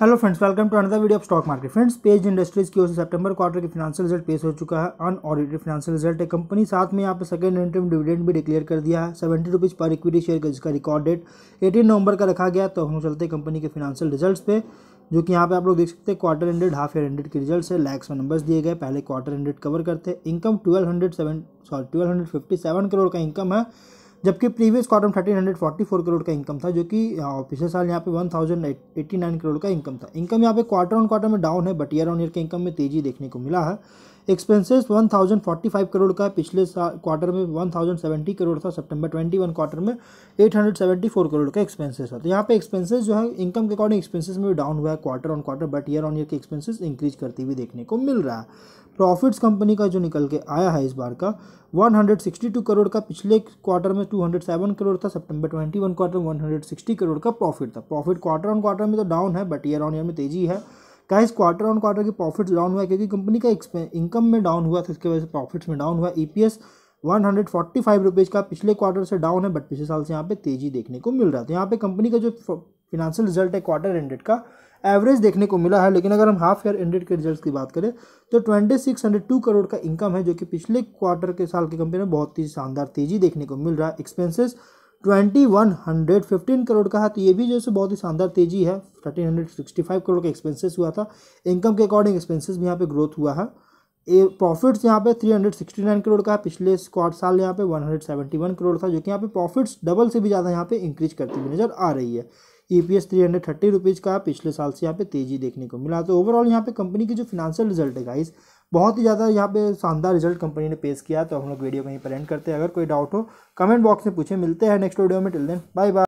Hello friends welcome to another video of stock market friends page industries की ओर से सितंबर क्वार्टर के फाइनेंशियल रिज़ल्ट पेश हो चुका है। अनऑडिटेड फाइनेंशियल रिज़ल्ट है। कंपनी साथ में यहाँ पे सेकंड इंटरम डिविडेंड भी डिक्लेयर कर दिया है। Seventy rupees per equity share का जिसका रिकॉर्ड डेट एटीन नवंबर का रखा गया तो हम चलते कंपनी के फाइनेंशियल रिज़ल्ट पे, जो कि यहाँ पे आप लोग देख सकते हैं quarter ended half year ended के रिज़ल्ट है। लैक्स में नंबर्स दिए गए पहले क्वार्टर एंडेड कवर करते हैं। Income twelve hundred seven sorry twelve hundred fifty seven crore का इनकम है। जबकि प्रीवियस क्वार्टर में thirteen hundred forty four crore का इनकम था, जो कि पिछले साल यहाँ पे one thousand eighty nine crore का इनकम था। इनकम यहाँ पे क्वार्टर ऑन क्वार्टर में डाउन है बट ईयर ऑन ईयर के इनकम में तेज़ी देखने को मिला है। Expenses one thousand forty five crore का पिछले क्वार्टर में वन थाउज़ेंड सेवेंटी करोड़ था सितंबर ट्वेंटी वन क्वार्टर में eight hundred seventy four crore का एक्सपेंसेस था। तो यहाँ पे एक्सपेंसेस जो है इनकम के अकॉर्डिंग एक्सपेंसेस में भी डाउन हुआ है quarter on quarter but year on year के एक्सपेंसेस इंक्रीज करती हुए देखने को मिल रहा है। प्रॉफिट्स कंपनी का जो निकल के आया है इस बार का 162 करोड़ का पिछले क्वार्टर में 207 करोड़ था सितंबर 21 क्वार्टर में 160 करोड़ का प्रॉफिट था। प्रॉफिट क्वार्टर ऑन क्वार्टर में तो डाउन है बट ईयर ऑन ईयर में तेज़ी है। इस क्वार्टर ऑन क्वार्टर की प्रॉफिट्स डाउन हुआ क्योंकि कंपनी का इनकम में डाउन हुआ था, इसकी वजह से प्रॉफिट्स में डाउन हुआ E P S one hundred forty five rupees का पिछले क्वार्टर से डाउन है बट पिछले साल से यहाँ पे तेज़ी देखने को मिल रहा था यहाँ पे कंपनी का जो फिनेंशियल रिज़ल्ट है क्वार्टर एंडेड का एवरेज देखने को मिला है। लेकिन अगर हम हाफ़ ईयर एंडेड के रिज़ल्ट की बात करें तो twenty six hundred two crore का इनकम है, जो कि पिछले क्वार्टर के साल की कंपेयर में बहुत ही शानदार तेज़ी देखने को मिल रहा है। Expenses twenty one hundred fifteen crore का है तो ये भी जैसे बहुत ही शानदार तेज़ी है। Thirteen hundred sixty five crore का एक्सपेंसेस हुआ था। इनकम के अकॉर्डिंग एक्सपेंसेस भी यहाँ पे ग्रोथ हुआ है। ए प्रॉफिट्स यहाँ पे three hundred sixty nine crore का है। पिछले स्क्वाड साल यहाँ पे one hundred seventy one crore था, जो कि यहाँ पे प्रॉफिट्स डबल से भी ज़्यादा यहाँ पे इंक्रीज करती हुई नज़र आ रही है। E P S three hundred thirty rupees का पिछले साल से यहाँ पे तेज़ी देखने को मिला। तो ओवरऑल यहाँ पे कंपनी की जो फिनेंशियल रिज़ल्ट है गाइस बहुत ही ज़्यादा यहाँ पे शानदार रिज़ल्ट कंपनी ने पेश किया तो हम लोग वीडियो कहीं पर एंड करते हैं। अगर कोई डाउट हो कमेंट बॉक्स में पूछे। मिलते हैं नेक्स्ट वीडियो में। Till then bye bye